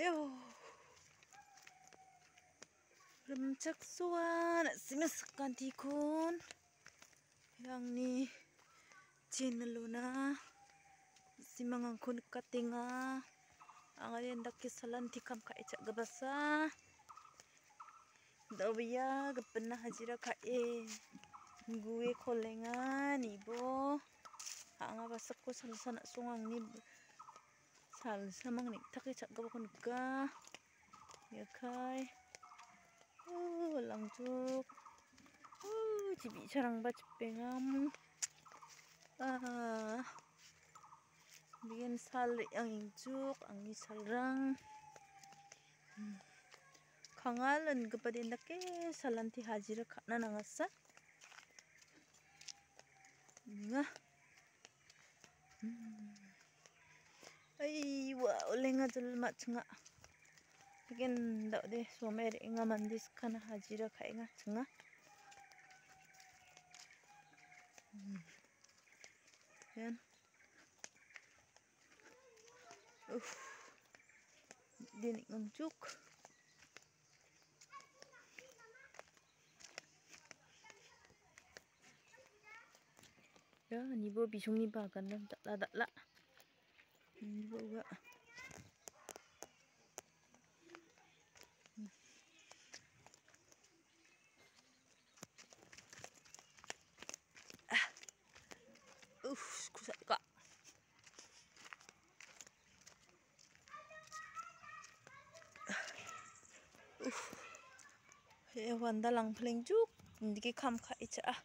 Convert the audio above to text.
Ayo. Remcak suan simes kanti kun. Yang ni channel na simangang kun katinga. Ang alin daki salan tikam ka ecak gabasa. Dawiya gapena hajira ka e. Gue kolengan ibo. Anga basak ko salasana sungang ni sal samang nik taki chak gaba kon ga ya kai uh lang juk uh cibi charang ba cepengam ah bikin sal yang injuk angi salrang hmm. kangalan kepada ke salanti hajira kana nangasa Nga. ai wow lên ngay lenga jul ma chunga again da de somer inga mandis khana ngay khainga á again uff din ngam chuk đó ni bo bi chung ni ba kan dam da da la Ini juga. Ah. Uff, kusat kak. Uff. Hewan dalang paling juk. Hindi kam ka ica ah.